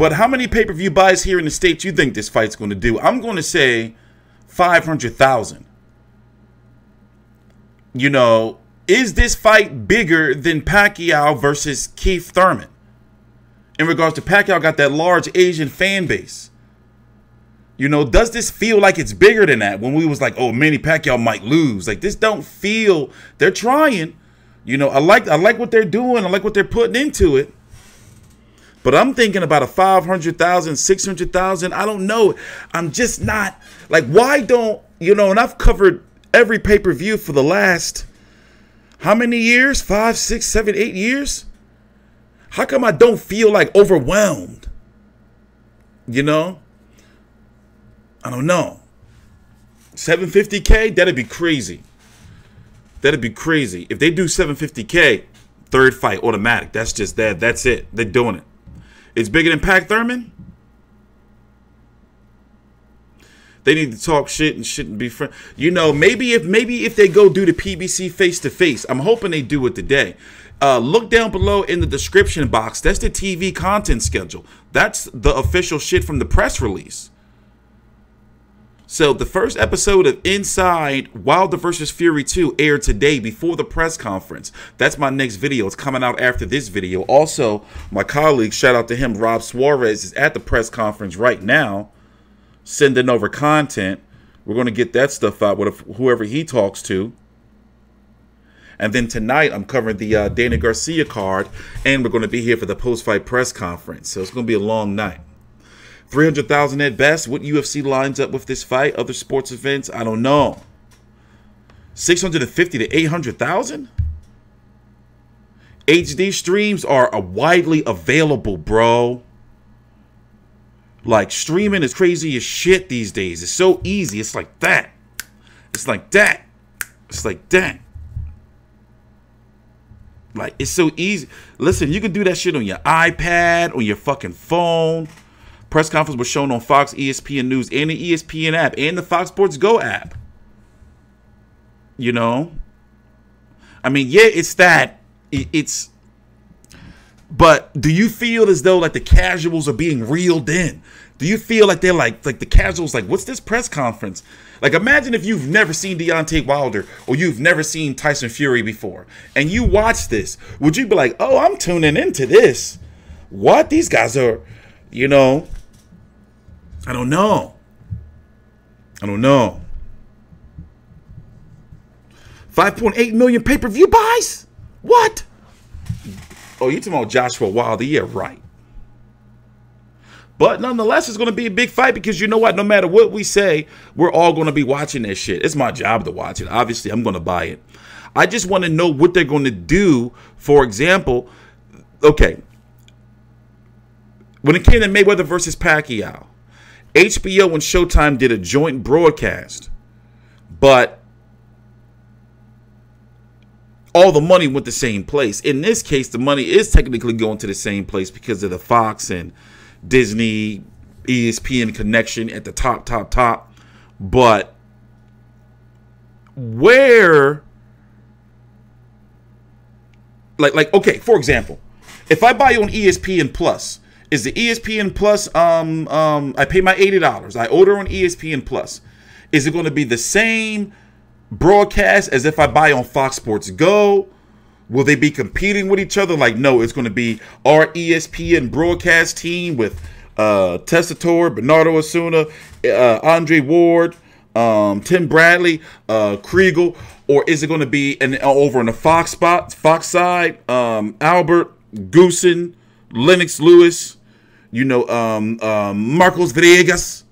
But how many pay per view buys here in the states you think this fight's going to do? I'm going to say five hundred thousand. You know, is this fight bigger than Pacquiao versus Keith Thurman? In regards to Pacquiao, got that large Asian fan base. You know, does this feel like it's bigger than that? When we was like, oh, Manny Pacquiao might lose. Like this don't feel. They're trying. You know, I like I like what they're doing. I like what they're putting into it. But I'm thinking about a 500,000, 600,000. I don't know. I'm just not like, why don't, you know, and I've covered every pay per view for the last how many years? Five, six, seven, eight years? How come I don't feel like overwhelmed? You know? I don't know. 750K? That'd be crazy. That'd be crazy. If they do 750K, third fight automatic. That's just that. That's it. They're doing it. It's bigger than Pac Thurman. They need to talk shit and shouldn't be friends. You know, maybe if maybe if they go do the PBC face to face, I'm hoping they do it today. Uh, look down below in the description box. That's the TV content schedule. That's the official shit from the press release. So the first episode of Inside Wilder vs. Fury 2 aired today before the press conference. That's my next video. It's coming out after this video. Also, my colleague, shout out to him, Rob Suarez, is at the press conference right now, sending over content. We're going to get that stuff out with whoever he talks to. And then tonight, I'm covering the uh, Danny Garcia card, and we're going to be here for the post-fight press conference. So it's going to be a long night. 300,000 at best. What UFC lines up with this fight? Other sports events? I don't know. 650 to 800,000? HD streams are widely available, bro. Like streaming is crazy as shit these days. It's so easy. It's like that. It's like that. It's like that. Like it's so easy. Listen, you can do that shit on your iPad, on your fucking phone. Press conference was shown on Fox, ESPN News, and the ESPN app, and the Fox Sports Go app. You know? I mean, yeah, it's that. It's. But do you feel as though like the casuals are being reeled in? Do you feel like they're like like the casuals like what's this press conference? Like imagine if you've never seen Deontay Wilder or you've never seen Tyson Fury before and you watch this, would you be like, "Oh, I'm tuning into this." What these guys are, you know, I don't know. I don't know. 5.8 million pay per view buys? What? Oh, you're talking about Joshua Wilder? Yeah, right. But nonetheless, it's going to be a big fight because you know what? No matter what we say, we're all going to be watching this shit. It's my job to watch it. Obviously, I'm going to buy it. I just want to know what they're going to do. For example, okay, when it came to Mayweather versus Pacquiao, HBO and Showtime did a joint broadcast, but all the money went the same place. In this case, the money is technically going to the same place because of the Fox and Disney, ESPN connection at the top, top, top. But where, like, like, okay, for example, if I buy you on ESPN Plus, is the ESPN Plus. Um, um, I pay my eighty dollars. I order on ESPN Plus. Is it going to be the same broadcast as if I buy on Fox Sports Go? Will they be competing with each other? Like, no, it's going to be our ESPN broadcast team with uh, Tessitore, Bernardo Osuna, uh, Andre Ward, um, Tim Bradley, uh, Kriegel, or is it going to be an, over on the Fox spot, Fox side? Um, Albert, Goossen, Lennox Lewis, you know, um, um, Marcos Villegas,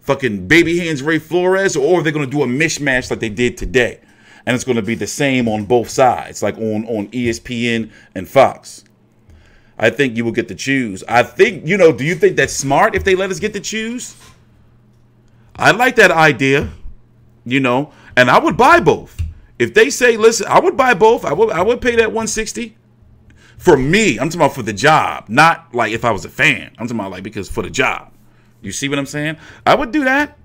fucking baby hands Ray Flores, or they're gonna do a mishmash like they did today, and it's gonna be the same on both sides, like on on ESPN and Fox. I think you will get to choose. I think you know. Do you think that's smart if they let us get to choose? I like that idea, you know, and I would buy both. If they say, listen, I would buy both. I would I would pay that 160 for me, I'm talking about for the job, not like if I was a fan. I'm talking about like because for the job. You see what I'm saying? I would do that.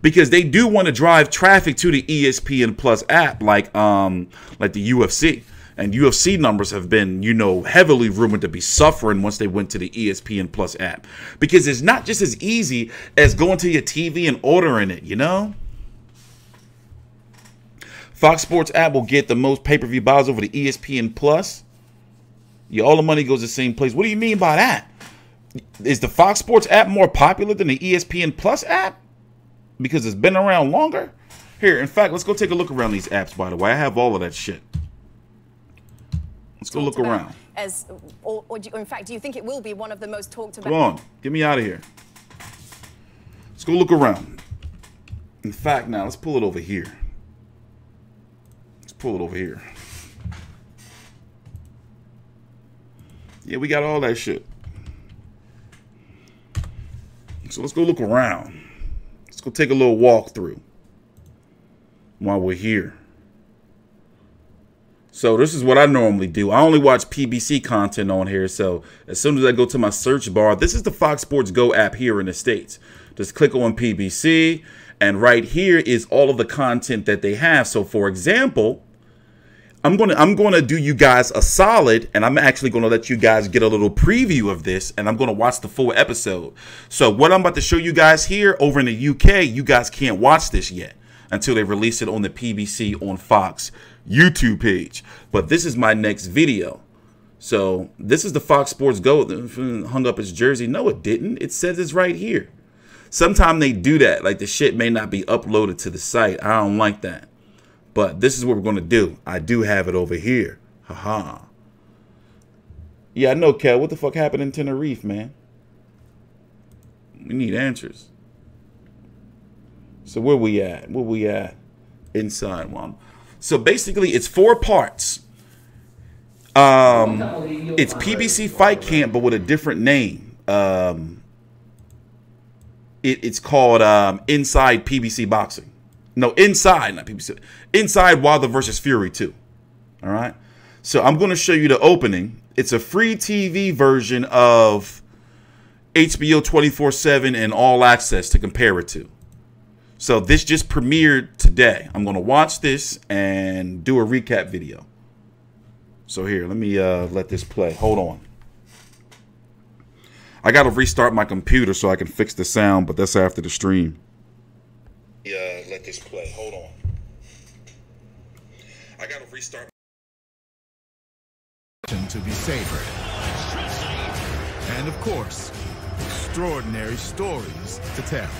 Because they do want to drive traffic to the ESPN Plus app, like um, like the UFC. And UFC numbers have been, you know, heavily rumored to be suffering once they went to the ESPN Plus app. Because it's not just as easy as going to your TV and ordering it, you know? Fox Sports app will get the most pay-per-view buys over the ESPN Plus. Yeah, all the money goes the same place. What do you mean by that? Is the Fox Sports app more popular than the ESPN Plus app? Because it's been around longer? Here, in fact, let's go take a look around these apps, by the way. I have all of that shit. Let's go look around. As, or, or, in fact, do you think it will be one of the most talked about? Go on. Get me out of here. Let's go look around. In fact, now, let's pull it over here. Pull it over here. Yeah, we got all that shit. So let's go look around. Let's go take a little walk through while we're here. So this is what I normally do. I only watch PBC content on here. So as soon as I go to my search bar, this is the Fox Sports Go app here in the States. Just click on PBC. And right here is all of the content that they have. So for example, I'm gonna I'm gonna do you guys a solid, and I'm actually gonna let you guys get a little preview of this, and I'm gonna watch the full episode. So what I'm about to show you guys here over in the UK, you guys can't watch this yet until they release it on the PBC on Fox YouTube page. But this is my next video. So this is the Fox Sports Go hung up its jersey. No, it didn't. It says it's right here. Sometimes they do that. Like the shit may not be uploaded to the site. I don't like that. But this is what we're going to do. I do have it over here. Haha. -ha. Yeah, I know, Kel. What the fuck happened in Tenerife, man? We need answers. So where we at? Where we at? Inside one. So basically, it's four parts. Um, it's PBC Fight Camp, but with a different name. Um, it, it's called um, Inside PBC Boxing. No, Inside, not PBC. Inside Wilder versus Fury 2. All right. So I'm going to show you the opening. It's a free TV version of HBO 24 7 and All Access to compare it to. So this just premiered today. I'm going to watch this and do a recap video. So here, let me uh, let this play. Hold on. I got to restart my computer so I can fix the sound, but that's after the stream. Yeah, let this play. Hold on. I got to restart. To be savored. And of course, extraordinary stories to tell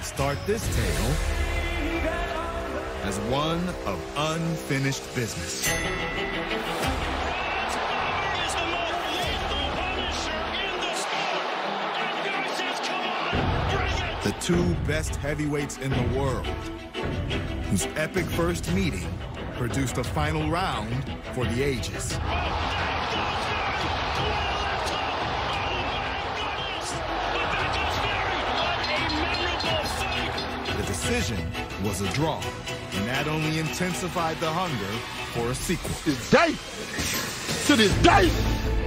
start this tale as one of unfinished business. The two best heavyweights in the world, whose epic first meeting produced a final round for the ages. The decision was a draw, and that only intensified the hunger for a sequel. To This day, to this day,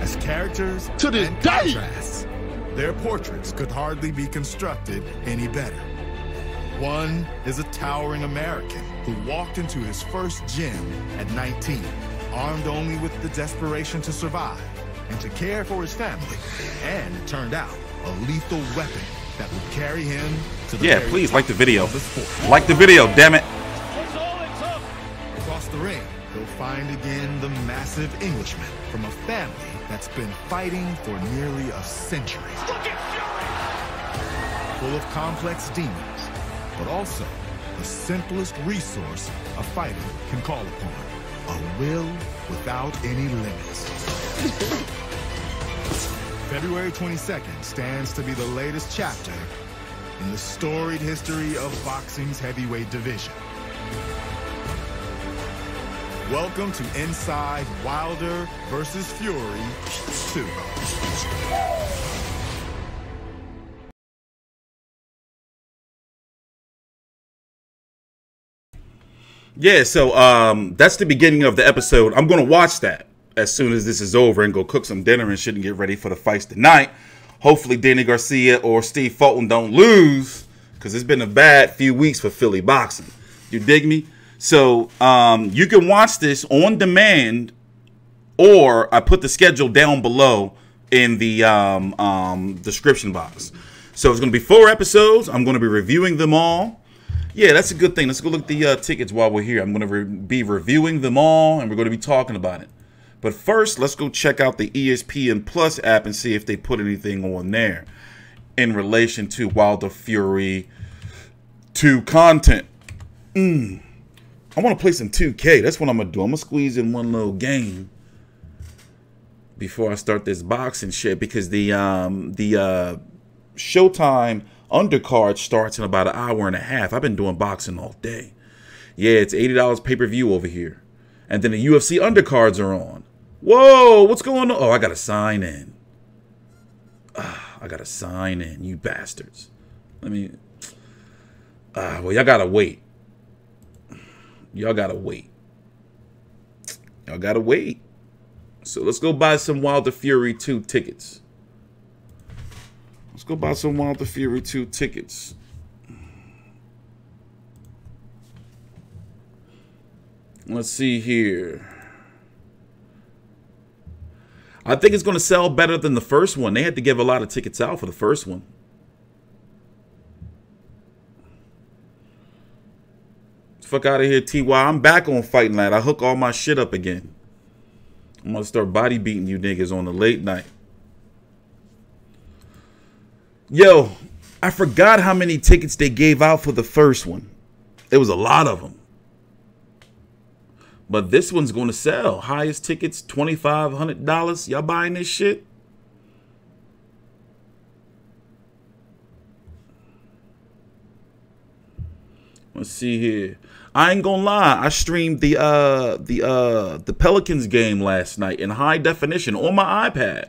as characters to this and day, contrasts, their portraits could hardly be constructed any better. One is a towering American who walked into his first gym at 19, armed only with the desperation to survive and to care for his family, and it turned out a lethal weapon that would carry him to the Yeah, please like the video. The like the video, damn it. Across the ring, you'll find again the massive Englishman from a family that's been fighting for nearly a century. Full of complex demons, but also the simplest resource a fighter can call upon. A will without any limits. February 22nd stands to be the latest chapter in the storied history of boxing's heavyweight division. Welcome to Inside Wilder versus Fury 2. Yeah, so um, that's the beginning of the episode. I'm going to watch that as soon as this is over and go cook some dinner and and get ready for the fights tonight. Hopefully, Danny Garcia or Steve Fulton don't lose because it's been a bad few weeks for Philly boxing. You dig me? So um, you can watch this on demand or I put the schedule down below in the um, um, description box. So it's going to be four episodes. I'm going to be reviewing them all. Yeah, that's a good thing. Let's go look at the uh, tickets while we're here. I'm going to re be reviewing them all, and we're going to be talking about it. But first, let's go check out the ESPN Plus app and see if they put anything on there in relation to Wilder Fury 2 content. Mm. I want to play some 2K. That's what I'm going to do. I'm going to squeeze in one little game before I start this boxing shit because the um the uh Showtime undercard starts in about an hour and a half. I've been doing boxing all day. Yeah, it's $80 pay-per-view over here. And then the UFC undercards are on. Whoa, what's going on? Oh, I got to sign in. Ah, I got to sign in, you bastards. Let me... Ah, well, y'all got to wait. Y'all got to wait. Y'all got to wait. So let's go buy some Wilder Fury 2 tickets. Let's go buy some Wilder Fury 2 tickets. Let's see here. I think it's going to sell better than the first one. They had to give a lot of tickets out for the first one. Fuck out of here, TY. I'm back on Fighting Lad. I hook all my shit up again. I'm gonna start body beating you niggas on the late night. Yo, I forgot how many tickets they gave out for the first one. It was a lot of them. But this one's to sell. Highest tickets, $2,500. Y'all buying this shit? Let's see here. I ain't gonna lie. I streamed the uh the uh the Pelicans game last night in high definition on my iPad.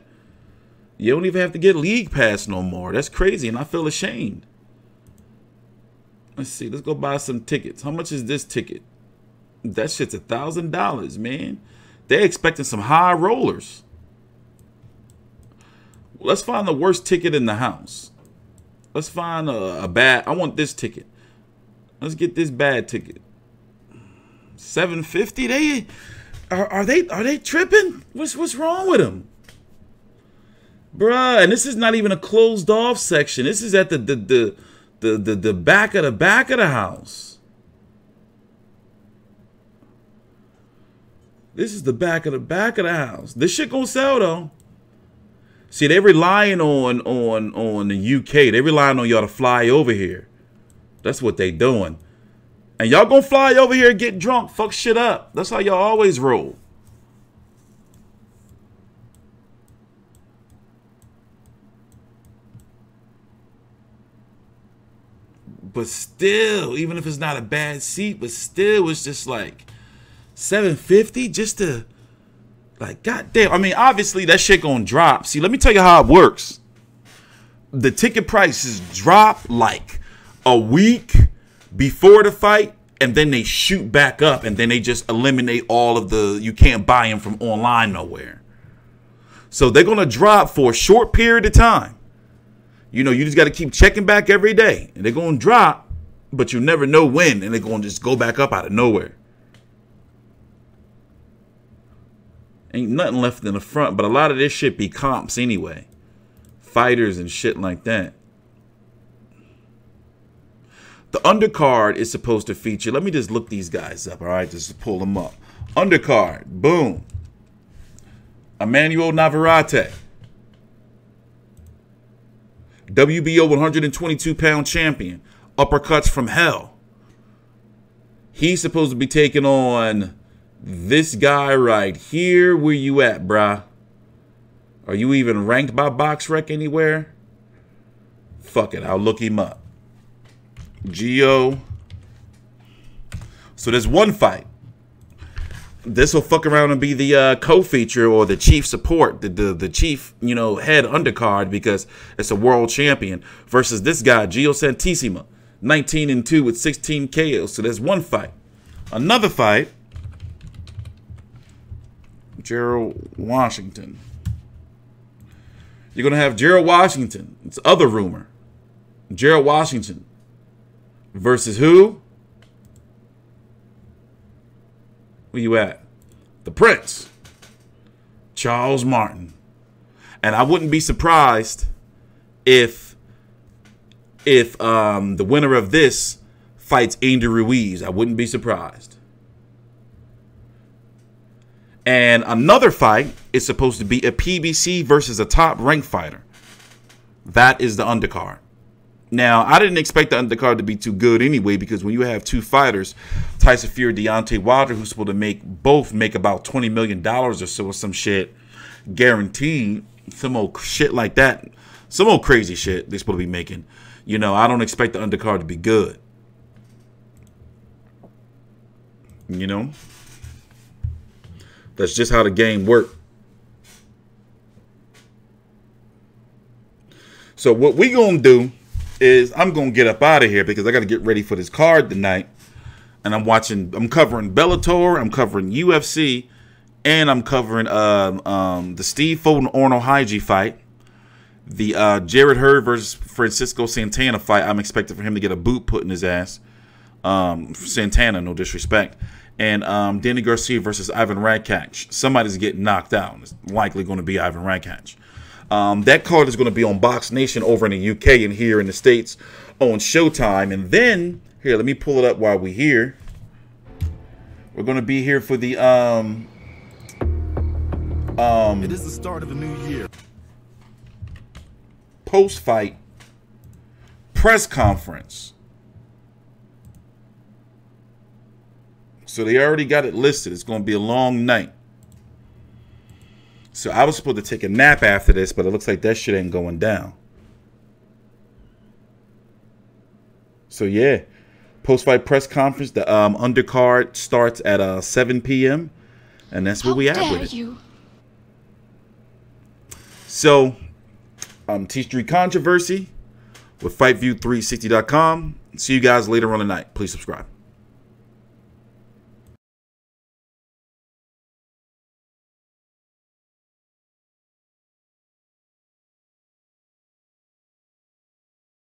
You don't even have to get league pass no more. That's crazy, and I feel ashamed. Let's see. Let's go buy some tickets. How much is this ticket? That shit's a thousand dollars, man. They're expecting some high rollers. Let's find the worst ticket in the house. Let's find a, a bad. I want this ticket. Let's get this bad ticket. 750 they are, are they are they tripping? What's what's wrong with them? Bruh and this is not even a closed off section. This is at the the the the, the, the back of the back of the house. This is the back of the back of the house. This shit gonna sell though. See they're relying on on on the uk They're relying on y'all to fly over here that's what they doing and y'all gonna fly over here and get drunk, fuck shit up. That's how y'all always roll. But still, even if it's not a bad seat, but still it's just like 750 just to like goddamn. I mean, obviously that shit gonna drop. See, let me tell you how it works. The ticket prices drop like a week before the fight and then they shoot back up and then they just eliminate all of the you can't buy them from online nowhere. So they're going to drop for a short period of time. You know you just got to keep checking back every day and they're going to drop but you never know when and they're going to just go back up out of nowhere. Ain't nothing left in the front but a lot of this shit be comps anyway. Fighters and shit like that the undercard is supposed to feature. Let me just look these guys up. All right, just pull them up. Undercard, boom. Emanuel Navarrete. WBO 122 pound champion. Uppercuts from hell. He's supposed to be taking on this guy right here. Where you at, brah? Are you even ranked by BoxRec anywhere? Fuck it, I'll look him up. Jeo. So there's one fight. This will fuck around and be the uh, co-feature or the chief support, the, the the chief, you know, head undercard because it's a world champion versus this guy, Jeo Santisima, 19 and 2 with 16 KOs. So there's one fight. Another fight, Gerald Washington. You're gonna have Gerald Washington. It's other rumor. Gerald Washington versus who? Where you at? The Prince. Charles Martin. And I wouldn't be surprised if if um, the winner of this fights Andy Ruiz. I wouldn't be surprised. And another fight is supposed to be a PBC versus a top ranked fighter. That is the undercard. Now, I didn't expect the undercard to be too good anyway, because when you have two fighters, Tyson Fury, Deontay Wilder, who's supposed to make both make about twenty million dollars or so, or some shit, guaranteed, some old shit like that, some old crazy shit they're supposed to be making. You know, I don't expect the undercard to be good. You know, that's just how the game works. So what we gonna do is I'm gonna get up out of here because I got to get ready for this card tonight, and I'm watching. I'm covering Bellator. I'm covering UFC, and I'm covering um, um, the Steve Fulton Arnold Khegai fight, the uh, Jarrett Hurd versus Francisco Santana fight. I'm expecting for him to get a boot put in his ass. Um, Santana, no disrespect. And um, Danny Garcia versus Ivan Redkach. Somebody's getting knocked out. It's likely going to be Ivan Redkach. Um, that card is going to be on Box Nation over in the UK and here in the States on Showtime. And then, here, let me pull it up while we're here. We're going to be here for the um, um, It is the start of a new year. post fight press conference. So they already got it listed. It's going to be a long night. So I was supposed to take a nap after this, but it looks like that shit ain't going down. So yeah, post fight press conference. The um, undercard starts at uh, 7 p.m. and that's where How we at with it. you? So, um, T Street Controversy with FightView360.com. See you guys later on tonight. Please subscribe.